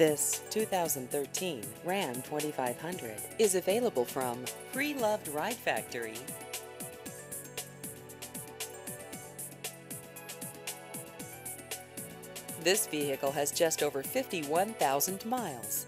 This 2013 Ram 2500 is available from Pre-Loved Ride Factory. This vehicle has just over 51,000 miles.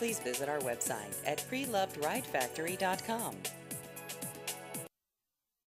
Please visit our website at prelovedridefactory.com.